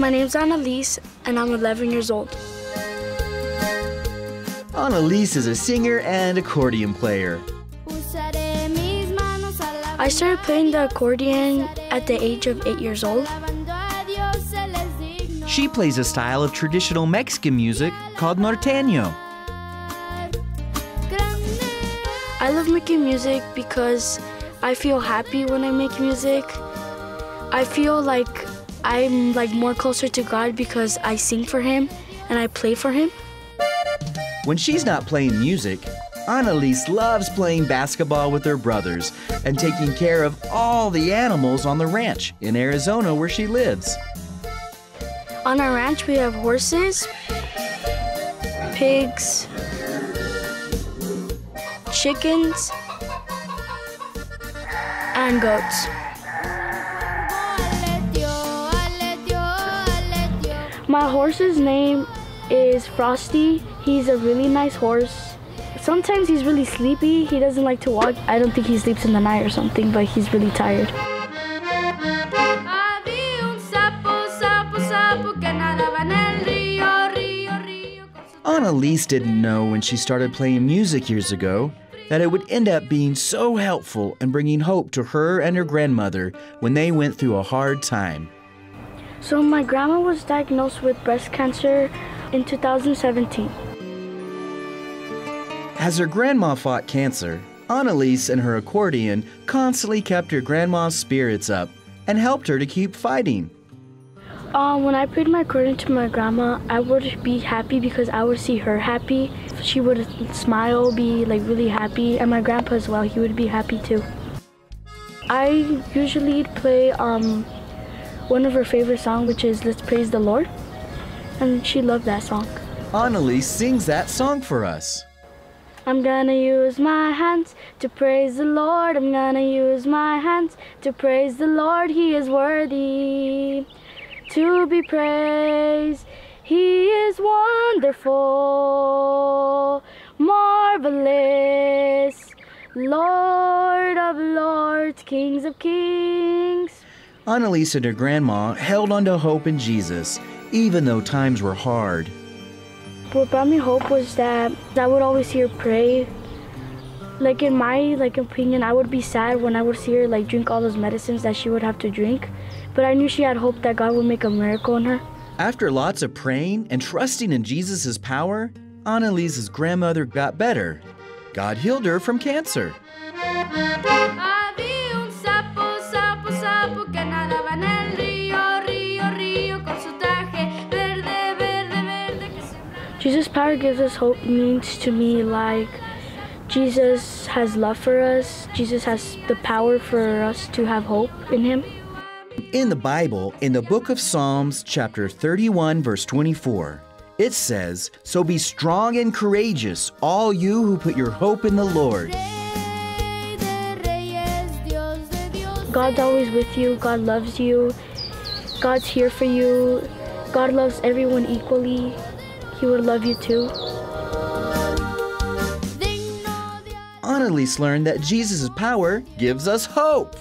My name's Ana Liz, and I'm 11 years old. Ana Liz is a singer and accordion player. I started playing the accordion at the age of 8 years old. She plays a style of traditional Mexican music called norteño. I love making music because I feel happy when I make music. I feel like I'm like more closer to God because I sing for him and I play for him. When she's not playing music, Ana Liz loves playing basketball with her brothers and taking care of all the animals on the ranch in Arizona where she lives. On our ranch, we have horses, pigs, chickens, and goats. My horse's name is Frosty. He's a really nice horse. Sometimes he's really sleepy. He doesn't like to walk. I don't think he sleeps in the night or something, but he's really tired. Ana Liz didn't know when she started playing music years ago that it would end up being so helpful and bringing hope to her and her grandmother when they went through a hard time. So, my grandma was diagnosed with breast cancer in 2017. As her grandma fought cancer, Ana Liz and her accordion constantly kept her grandma's spirits up and helped her to keep fighting. Um, when I played my accordion to my grandma, I would be happy because I would see her happy. She would smile, be like really happy, and my grandpa as well. He would be happy too. I usually play um, one of her favorite songs, which is "Let's Praise the Lord," and she loved that song. Ana Liz sings that song for us. I'm gonna use my hands to praise the Lord. I'm gonna use my hands to praise the Lord. He is worthy to be praised. He is wonderful, marvelous, Lord of lords, kings of kings. Ana Liz and her grandma held on to hope in Jesus, even though times were hard. What brought me hope was that I would always hear her pray. Like in my like opinion, I would be sad when I would see her like drink all those medicines that she would have to drink. But I knew she had hope that God would make a miracle in her. After lots of praying and trusting in Jesus' power, Ana Liz's grandmother got better. God healed her from cancer. Jesus' power gives us hope means to me like Jesus has love for us. Jesus has the power for us to have hope in him. In the Bible, in the book of Psalms, chapter 31, verse 24, it says, So be strong and courageous, all you who put your hope in the Lord. God's always with you. God loves you. God's here for you. God loves everyone equally. He would love you too. Ana Liz learned that Jesus' power gives us hope.